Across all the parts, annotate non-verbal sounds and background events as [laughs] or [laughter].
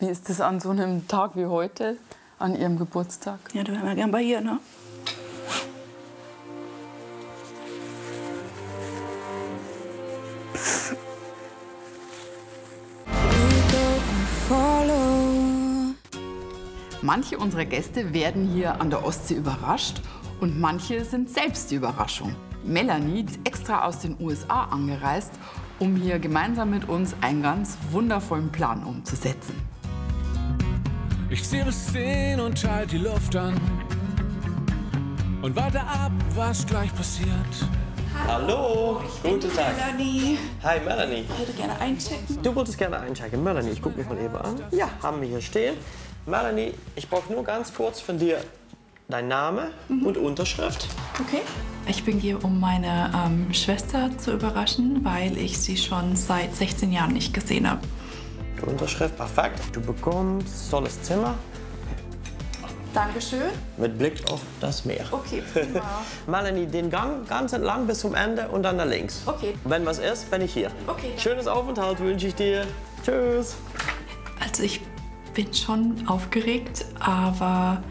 Wie ist das an so einem Tag wie heute, an Ihrem Geburtstag? Ja, da wären wir gern bei ihr, ne? Manche unserer Gäste werden hier an der Ostsee überrascht und manche sind selbst die Überraschung. Melanie ist extra aus den USA angereist, um hier gemeinsam mit uns einen ganz wundervollen Plan umzusetzen. Ich zähle bis zehn und schalte die Luft an. Und warte ab, was gleich passiert. Hallo, guten Tag. Melanie, Hi Melanie. ich würde gerne einchecken. Du wolltest gerne einchecken. Melanie, ich gucke mich mal eben an. Ja, haben wir hier stehen. Melanie, ich brauche nur ganz kurz von dir dein Name und Unterschrift. Okay. Ich bin hier, um meine ähm, Schwester zu überraschen, weil ich sie schon seit 16 Jahren nicht gesehen habe. Die Unterschrift, perfekt. Du bekommst tolles Zimmer Dankeschön. mit Blick auf das Meer. Okay, [laughs] prima. Melanie, den Gang ganz entlang bis zum Ende und dann nach links. Okay. Wenn was ist, bin ich hier. Okay. Schönes Aufenthalt wünsche ich dir. Tschüss. Also ich bin schon aufgeregt, aber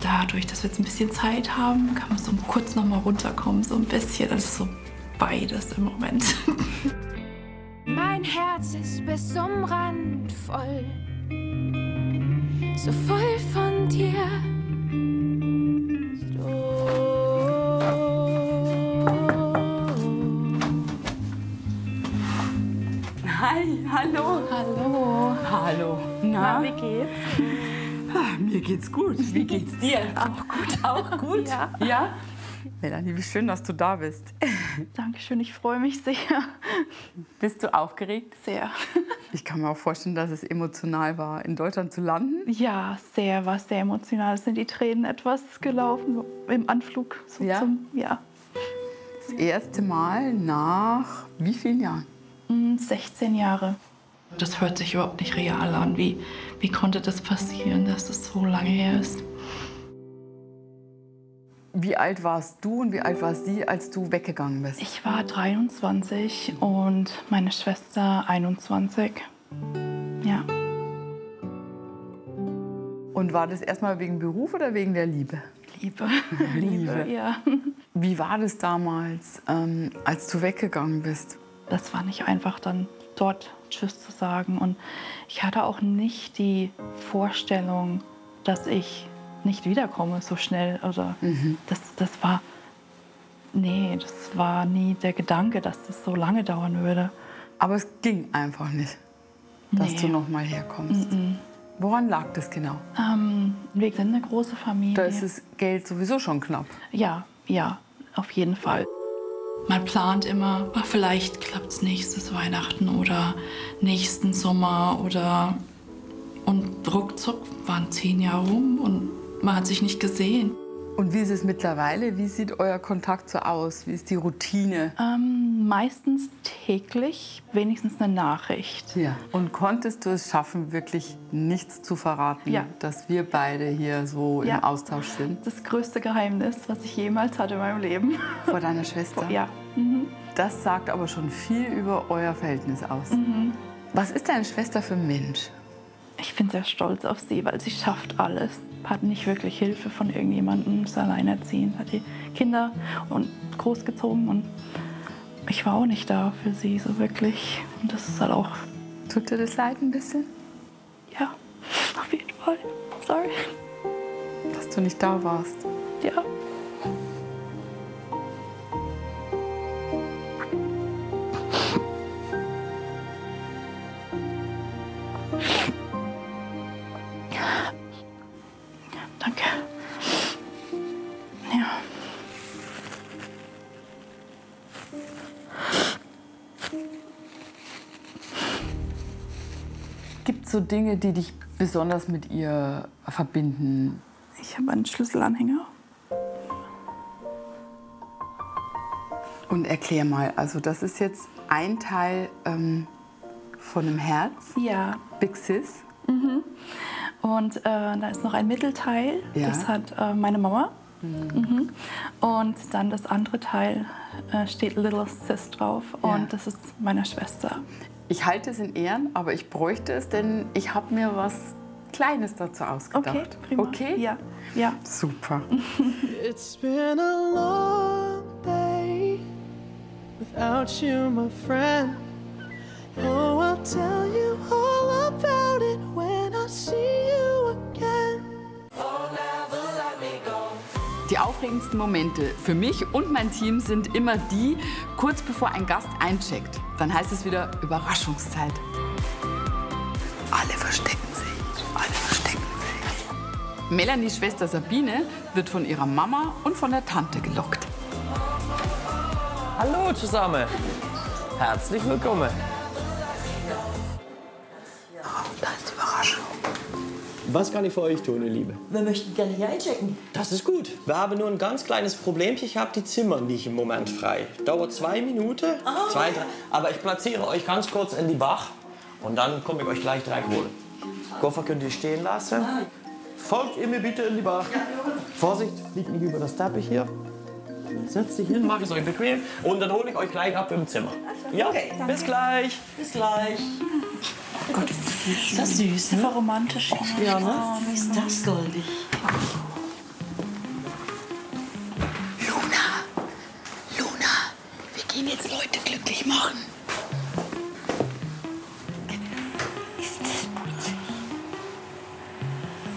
dadurch, dass wir jetzt ein bisschen Zeit haben, kann man so kurz noch mal runterkommen, so ein bisschen. Das ist so beides im Moment. [laughs] Mein Herz ist bis zum Rand voll, so voll von dir. Hi, hallo. Hallo. Hallo. Na, Wie geht's? Ah, mir geht's gut. Wie geht's dir? Auch gut. Auch gut? Ja. Ja? Melanie, wie schön, dass du da bist. [laughs] Dankeschön, ich freue mich sehr. Bist du aufgeregt? Sehr. Ich kann mir auch vorstellen, dass es emotional war, in Deutschland zu landen. Ja, sehr, war sehr emotional. Es sind die Tränen etwas gelaufen im Anflug. So Ja? Zum, ja. Das erste Mal nach wie vielen Jahren? Mm, 16 Jahre. Das hört sich überhaupt nicht real an. Wie, wie konnte das passieren, dass das so lange her ist? Wie alt warst du und wie alt war sie, als du weggegangen bist? Ich war 23 und meine Schwester 21. Ja. Und war das erstmal wegen Beruf oder wegen der Liebe? [laughs] Liebe. Liebe. ja. Wie war das damals, ähm, als du weggegangen bist? Das war nicht einfach, dann dort Tschüss zu sagen. Und ich hatte auch nicht die Vorstellung, dass ich nicht wiederkomme so schnell. Oder das, das war. Nee, das war nie der Gedanke, dass das so lange dauern würde. Aber es ging einfach nicht, dass Nee. du noch mal herkommst. Woran lag das genau? Ähm, wir sind eine große Familie. Da ist das Geld sowieso schon knapp. ja, ja, auf jeden Fall. Man plant immer, "Ah, vielleicht klappt es nächstes Weihnachten oder nächsten Sommer oder und ruckzuck waren zehn Jahre rum und man hat sich nicht gesehen. Und wie ist es mittlerweile? Wie sieht euer Kontakt so aus? Wie ist die Routine? Ähm, meistens täglich wenigstens eine Nachricht. Ja. Und konntest du es schaffen, wirklich nichts zu verraten, Ja. dass wir beide hier so Ja. im Austausch sind? Das größte Geheimnis, was ich jemals hatte in meinem Leben. Vor deiner Schwester? Ja. Das sagt aber schon viel über euer Verhältnis aus. Mhm. Was ist deine Schwester für ein Mensch? Ich bin sehr stolz auf sie, weil sie schafft alles. Hat nicht wirklich Hilfe von irgendjemandem, ist alleinerziehend, hat die Kinder und großgezogen und ich war auch nicht da für sie so wirklich. Und das ist halt auch, Tut dir das leid ein bisschen, ja, auf jeden Fall. Sorry. dass du nicht da warst? Ja. Gibt es so Dinge, die dich besonders mit ihr verbinden? Ich habe einen Schlüsselanhänger. Und erklär mal, also das ist jetzt ein Teil ähm, von einem Herz, Ja. Big Sis. Und äh, da ist noch ein Mittelteil, Ja. das hat äh, meine Mama. Mhm. Und dann das andere Teil äh, steht Little Sis drauf Ja. und das ist meiner Schwester. Ich halte es in Ehren, aber ich bräuchte es, denn ich habe mir was Kleines dazu ausgedacht. Okay, prima. Okay? Ja, ja. Super. [laughs] It's been a long day without you, my friend. Oh, I'll tell you all about it when I see you again. Die aufregendsten Momente für mich und mein Team sind immer die, kurz bevor ein Gast eincheckt. Dann heißt es wieder Überraschungszeit. Alle verstecken sich. Alle verstecken sich. Melanies Schwester Sabine wird von ihrer Mama und von der Tante gelockt. Hallo zusammen. Herzlich willkommen. Was kann ich für euch tun, ihr Liebe? Wir möchten gerne hier einchecken. Das ist gut. Wir haben nur ein ganz kleines Problemchen. Ich habe die Zimmer nicht im Moment frei. Dauert zwei Minuten. Zwei, drei. Aber ich platziere euch ganz kurz in die Bach. Und dann komme ich euch gleich direkt holen. Koffer könnt ihr stehen lassen. Folgt ihr mir bitte in die Bach. Vorsicht, fliegt nicht über das Teppich hier. Setzt dich hin, macht es euch bequem. Und dann hole ich euch gleich ab im Zimmer. Ja, bis gleich. Bis gleich. Oh Gott, ist das süß. Ist das süß, ne? Voll romantisch. Ja, ne? Ist das goldig. Luna, Luna, wir gehen jetzt Leute glücklich machen.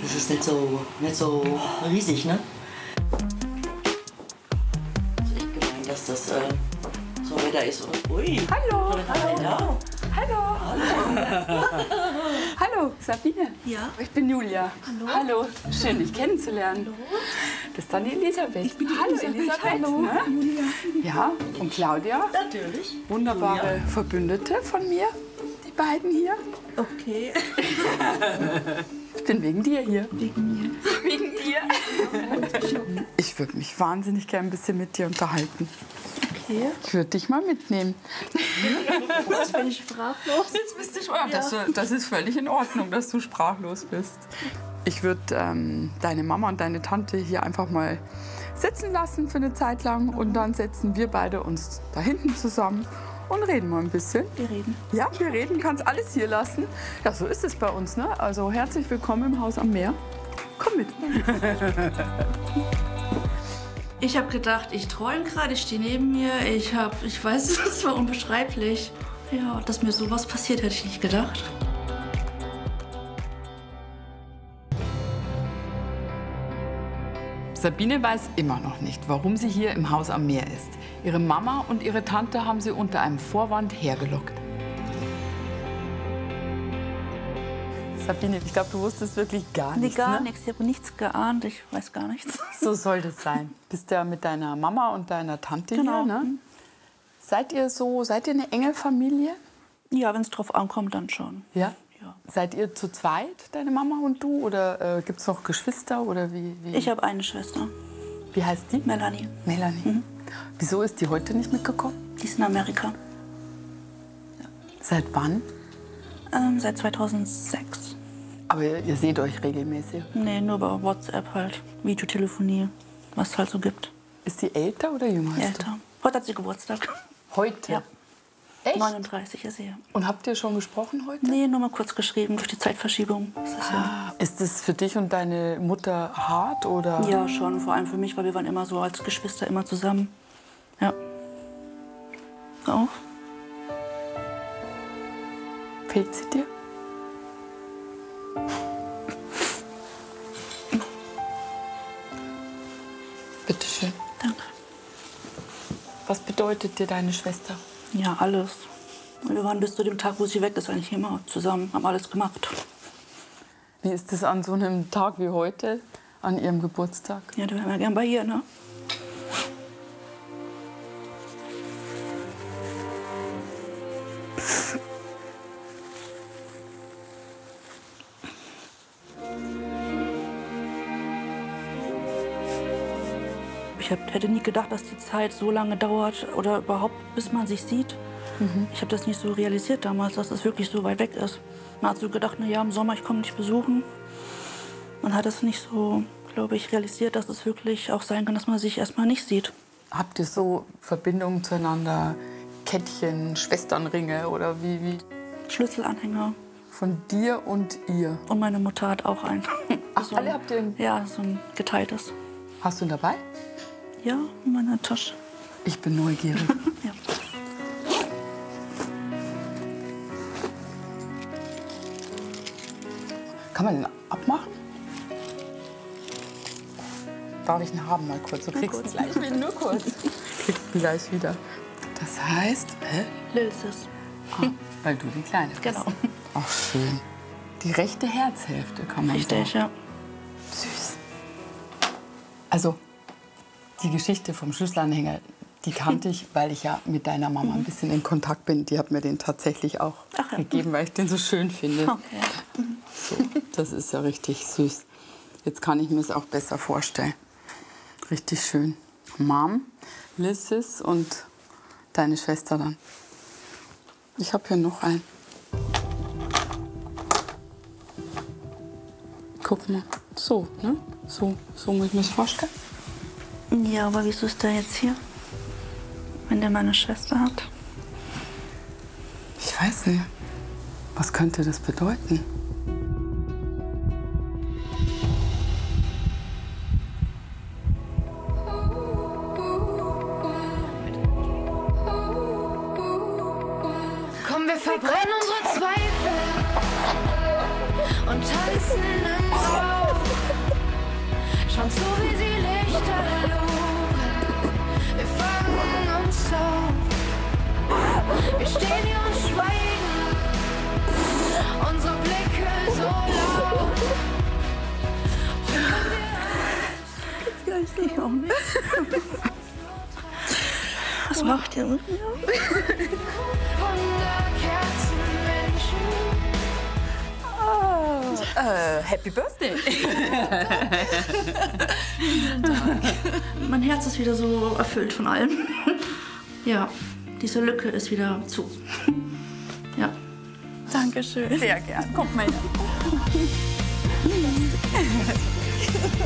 Das ist nicht so, nicht so riesig, ne? Ist echt gemein, dass das äh, so Wetter ist? Ui. Hallo, Hallo. hallo. [laughs] Hallo, Sabine. Ja? Ich bin Julia. Hallo. Hallo, schön dich kennenzulernen. Das ist dann die Elisabeth. Ich bin die Hallo Elisabeth. Hallo, ne? Julia. Ja, und Claudia. Natürlich. Wunderbare Verbündete von mir, die beiden hier. Okay. [laughs] Ich bin wegen dir hier. Wegen mir. [laughs] Wegen dir. Ich würde mich wahnsinnig gern ein bisschen mit dir unterhalten. Okay. Ich würde dich mal mitnehmen. Jetzt bin ich sprachlos. Jetzt bist du sprachlos. Das, das ist völlig in Ordnung, dass du sprachlos bist. Ich würde ähm, deine Mama und deine Tante hier einfach mal sitzen lassen für eine Zeit lang und dann setzen wir beide uns da hinten zusammen und reden mal ein bisschen. Wir reden. Ja, wir reden, kannst alles hier lassen. Ja, so ist es bei uns, ne? Also herzlich willkommen im Haus am Meer. Komm mit. [laughs] Ich habe gedacht, ich träume gerade, ich stehe neben mir. Ich habe, ich weiß, [laughs] es war unbeschreiblich. Ja, dass mir sowas passiert, hätte ich nicht gedacht. Sabine weiß immer noch nicht, warum sie hier im Haus am Meer ist. Ihre Mama und ihre Tante haben sie unter einem Vorwand hergelockt. Sabine, ich glaube, du wusstest wirklich gar Nee, nichts. gar ne? nichts. Ich habe nichts geahnt. Ich weiß gar nichts. So soll das sein. Bist ja mit deiner Mama und deiner Tante Genau. hier, ne? Seid ihr so, seid ihr eine enge Familie? Ja, wenn es drauf ankommt, dann schon. Ja. Ja. Seid ihr zu zweit, deine Mama und du? Oder äh, gibt es noch Geschwister? Oder wie, wie, Ich habe eine Schwester, wie heißt die? Melanie. Melanie. Wieso ist die heute nicht mitgekommen? Die ist in Amerika. Seit wann? Ähm, seit 2006. Aber ihr, ihr seht euch regelmäßig. Nee, nur über WhatsApp halt. Videotelefonie, was es halt so gibt. Ist sie älter oder jünger Älter. Heute hat sie Geburtstag. Heute? Ja. Echt? 39 ist sie. ja. Und habt ihr schon gesprochen heute? Nee, nur mal kurz geschrieben durch die Zeitverschiebung. Das ist ja, Ist es für dich und deine Mutter hart oder? ja, schon. Vor allem für mich, weil wir waren immer so als Geschwister immer zusammen. Ja. Auf. Fehlt sie dir? Was bedeutet dir deine Schwester? Ja, alles. Wir waren bis zu dem Tag, wo sie weg ist, eigentlich immer zusammen, haben alles gemacht. Wie ist es an so einem Tag wie heute, an ihrem Geburtstag? Ja, da wären wir gern bei ihr, ne? Ich hab, hätte nie gedacht, dass die Zeit so lange dauert oder überhaupt, bis man sich sieht. Ich habe das nicht so realisiert damals, dass es wirklich so weit weg ist. Man hat so gedacht, na ja, im Sommer, ich komme dich besuchen. Man hat es nicht so, glaube ich, realisiert, dass es wirklich auch sein kann, dass man sich erstmal nicht sieht. Habt ihr so Verbindungen zueinander, Kettchen, Schwesternringe oder wie? wie? Schlüsselanhänger. Von dir und ihr. Und meine Mutter hat auch einen. Ach, alle habt ihr einen? Ja, so ein geteiltes. Hast du ihn dabei? Ja, in meiner Tasche. Ich bin neugierig. [laughs] Ja. Kann man den abmachen? Darf ich ihn haben mal kurz? Du kriegst ihn gleich [laughs] wieder. Nur kurz. [laughs] kriegst ihn gleich wieder. Das heißt, hä? Lilsis. Ah, weil du die Kleine bist. Genau. Ach, schön. Die rechte Herzhälfte kann man Richtig, sagen. ja. Süß. Also, die Geschichte vom Schlüsselanhänger, die kannte ich, weil ich ja mit deiner Mama ein bisschen in Kontakt bin. Die hat mir den tatsächlich auch Ach ja. gegeben, weil ich den so schön finde. Okay. So, das ist ja richtig süß. Jetzt kann ich mir es auch besser vorstellen. Richtig schön. Mom, Lissis und deine Schwester dann. Ich habe hier noch einen. Guck mal. So, ne? So, so muss ich mir das vorstellen. Ja, aber wieso ist der jetzt hier? Wenn der meine Schwester hat. Ich weiß nicht. Was könnte das bedeuten? Komm, wir verbrennen unsere Zweifel und tanzen im Raum. Schauen zu, wie sie Was macht ihr mit mir? Äh, Happy Birthday. [laughs] Mein Herz ist wieder so erfüllt von allem. Ja, diese Lücke ist wieder zu. Ja. Dankeschön. Sehr gern. Kommt mal.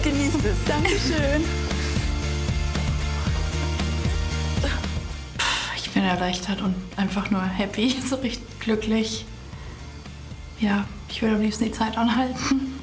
Genießt es. Dankeschön. Ich bin erleichtert und einfach nur happy, so richtig glücklich. Ja, ich würde am liebsten die Zeit anhalten.